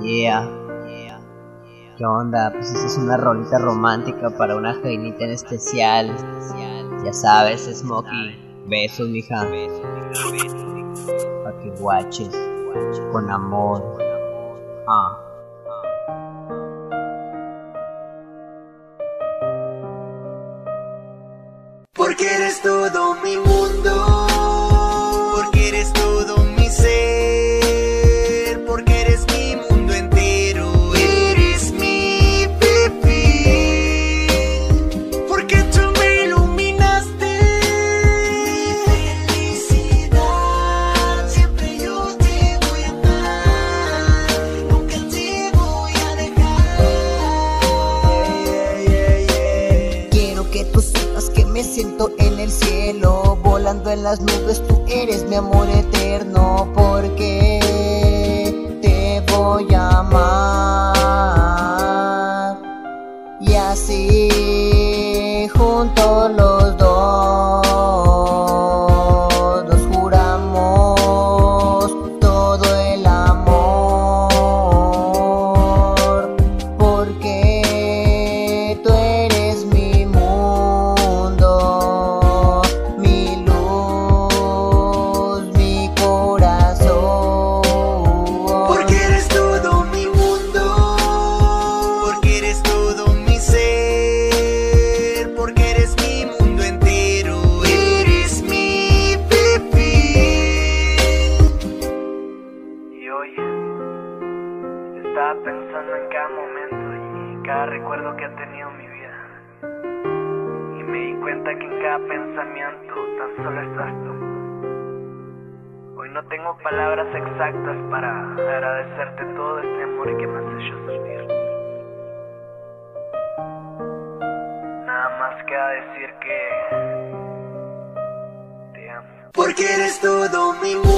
Yeah. ¿Qué onda? Pues esta es una rolita romántica para una jainita en especial. Ya sabes, Smokey. Besos, mija. Pa' que guaches. Con amor. Ah. Porque eres todo mi mundo. En las nubes, tú eres mi amor eterno, porque te voy a amar. Y así, juntos los pensando en cada momento y cada recuerdo que ha tenido mi vida. Y me di cuenta que en cada pensamiento tan solo estás tú. Hoy no tengo palabras exactas para agradecerte todo este amor que me has hecho sentir. Nada más queda decir que te amo. Porque eres todo mi mundo.